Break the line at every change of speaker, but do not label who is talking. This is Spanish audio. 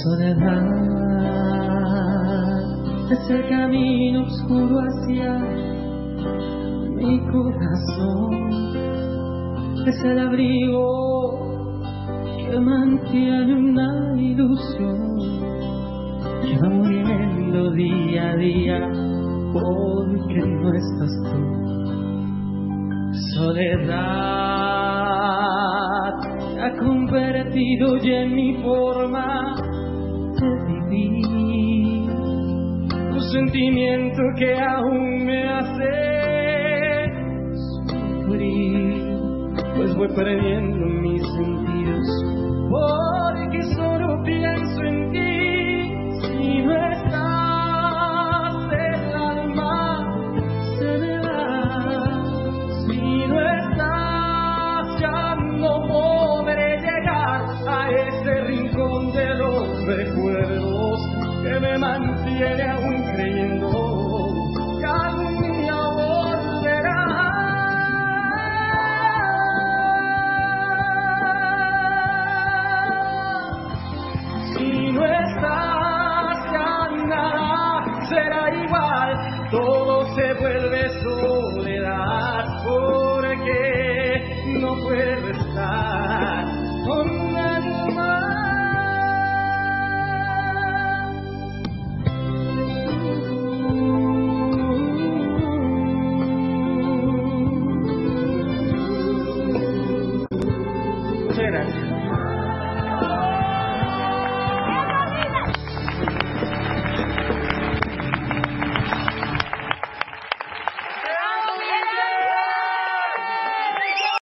Soledad. Es el camino oscuro hacia mi corazón, es el abrigo que mantiene una ilusión. Que va muriendo día a día porque no estás tú. Soledad ha convertido ya en mi forma. Sentimiento que aún me hace sufrir, pues voy perdiendo que me mantiene aún creyendo. Que algún día volverás. Si no estás, ya nada será igual, todo se vuelve soledad gracias.